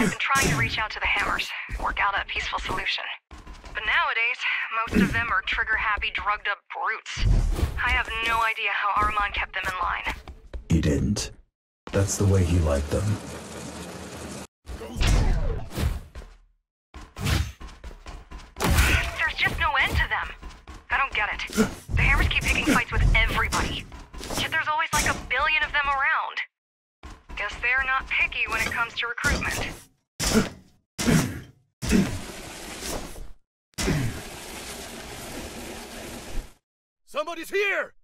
I've been trying to reach out to the Hammers, work out a peaceful solution. But nowadays, most of them are trigger-happy, drugged-up brutes. I have no idea how Armand kept them in line. He didn't. That's the way he liked them. There's just no end to them. I don't get it. The Hammers keep picking fights with everybody. Yet there's always like a billion of them around. Guess they're not picky when it comes to recruitment. Somebody's here!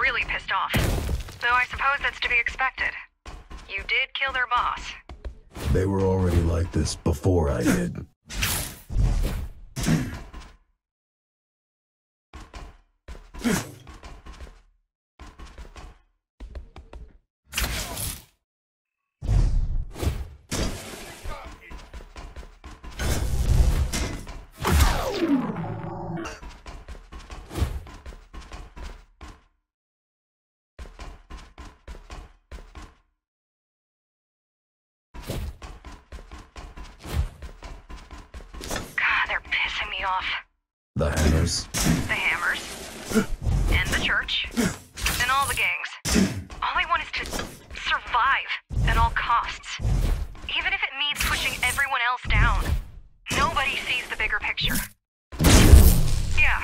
Really pissed off. Though I suppose that's to be expected. You did kill their boss. They were already like this before I did. Off. The hammers. The Hammers. and the church. And all the gangs. All I want is to survive at all costs. Even if it means pushing everyone else down. Nobody sees the bigger picture. Yeah.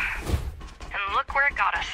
And look where it got us.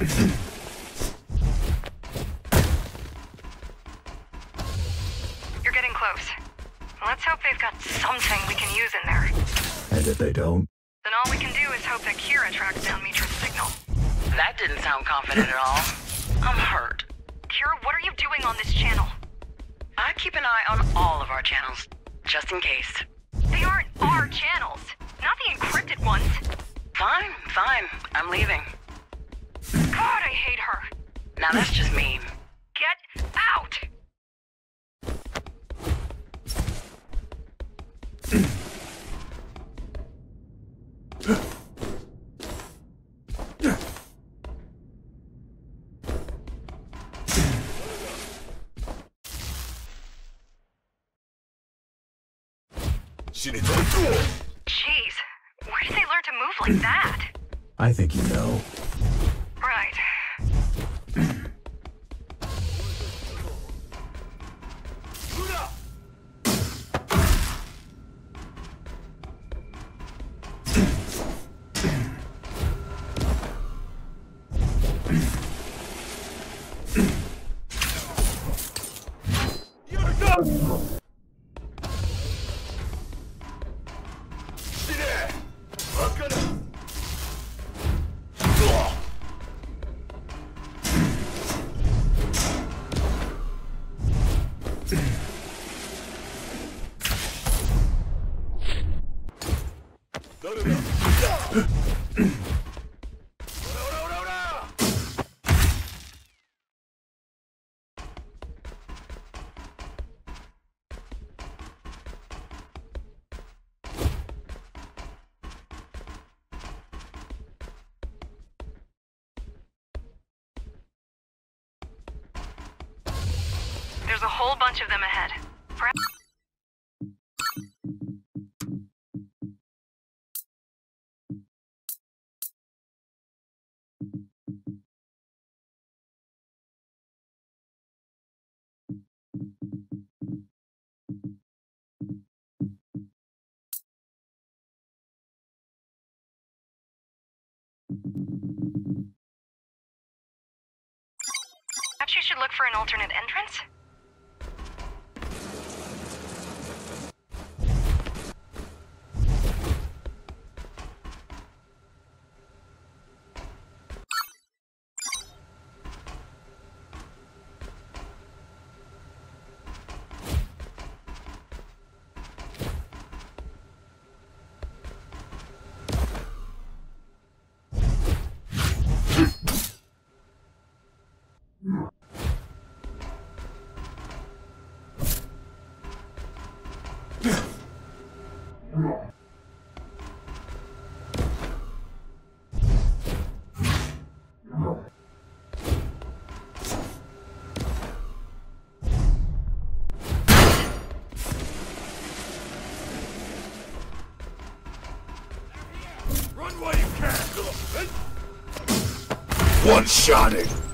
You're getting close. Let's hope they've got something we can use in there. And if they don't, Then all we can do is hope that Kira tracks down Mitra's signal. That didn't sound confident at all. I'm hurt. Kira, what are you doing on this channel? I keep an eye on all of our channels, just in case. They aren't our channels, not the encrypted ones. Fine, fine. I'm leaving. God, I hate her. Now that's just me. Get out! Jeez, where did they learn to move like that? I think you know. Right. There's a whole bunch of them ahead. Perhaps Perhaps you should look for an alternate entrance? Run while you can! One shotting! Take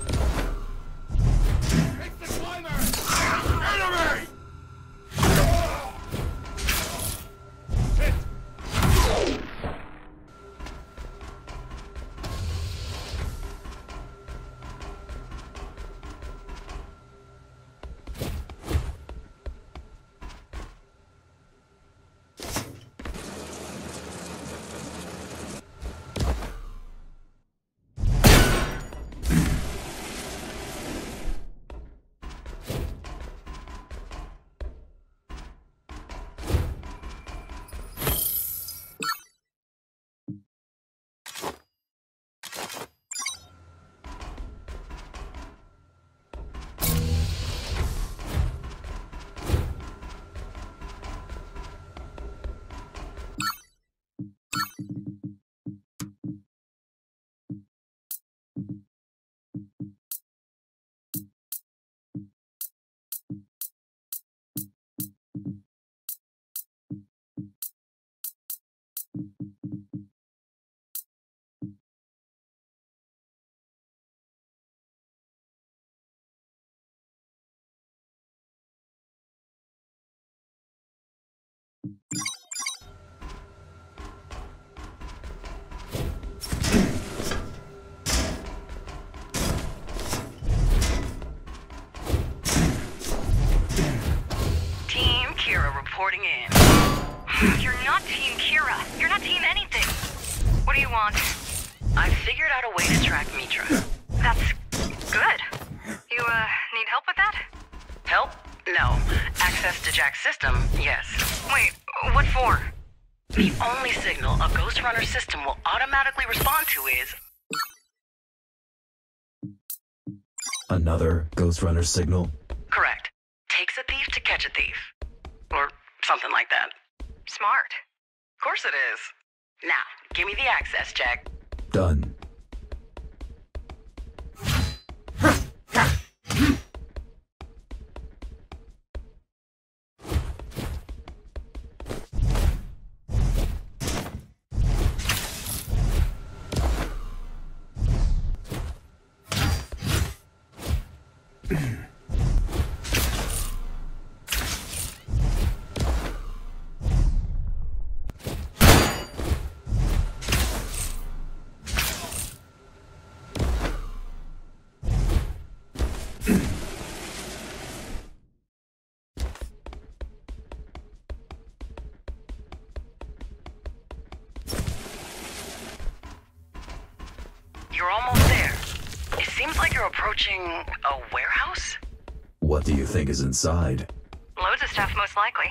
The only signal a Ghostrunner system will automatically respond to is Another Ghostrunner signal? correct. Takes a thief to catch a thief. Or something like that. Smart. Of course it is. Now, give me the access, check. Done. It seems like you're approaching a warehouse? What do you think is inside? Loads of stuff, most likely.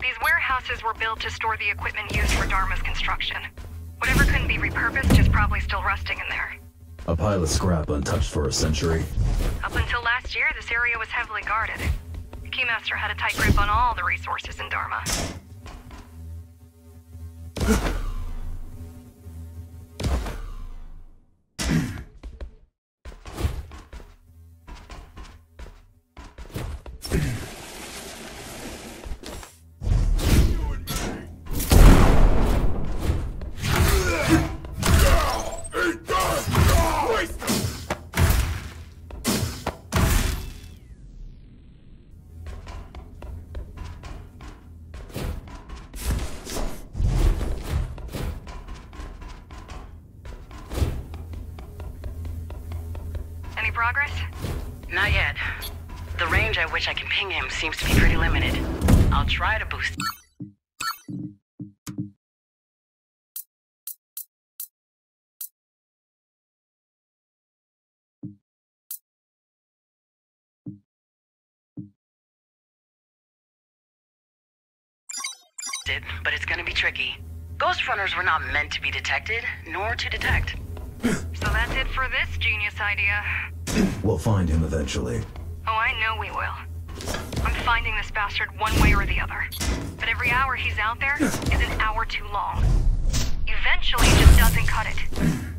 These warehouses were built to store the equipment used for Dharma's construction. Whatever couldn't be repurposed is probably still rusting in there. A pile of scrap untouched for a century? Up until last year, this area was heavily guarded. The Keymaster had a tight grip on all the resources in Dharma. Progress? Not yet. The range at which I can ping him seems to be pretty limited. I'll try to boost. But it's gonna be tricky. Ghostrunners were not meant to be detected, nor to detect. So that's it for this genius idea. We'll find him eventually. Oh, I know we will. I'm finding this bastard one way or the other. But every hour he's out there is an hour too long. Eventually, it just doesn't cut it.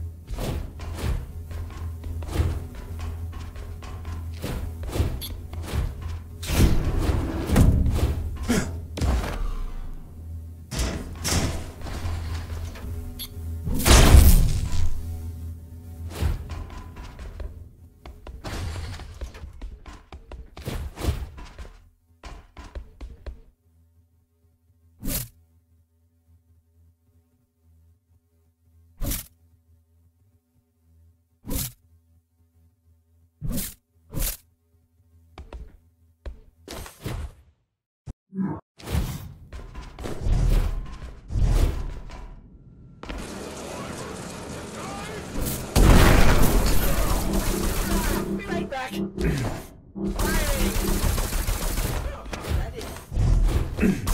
Almost